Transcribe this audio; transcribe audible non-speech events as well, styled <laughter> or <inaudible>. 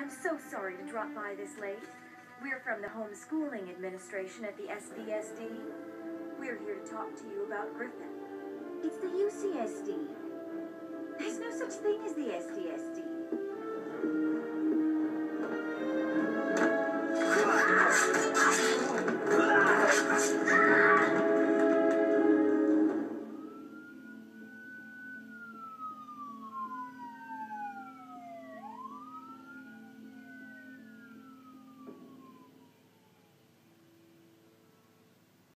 I'm so sorry to drop by this late. We're from the Homeschooling Administration at the SBSD. We're here to talk to you about Griffin. It's the UCSD. There's no such thing as the SDSD. <laughs>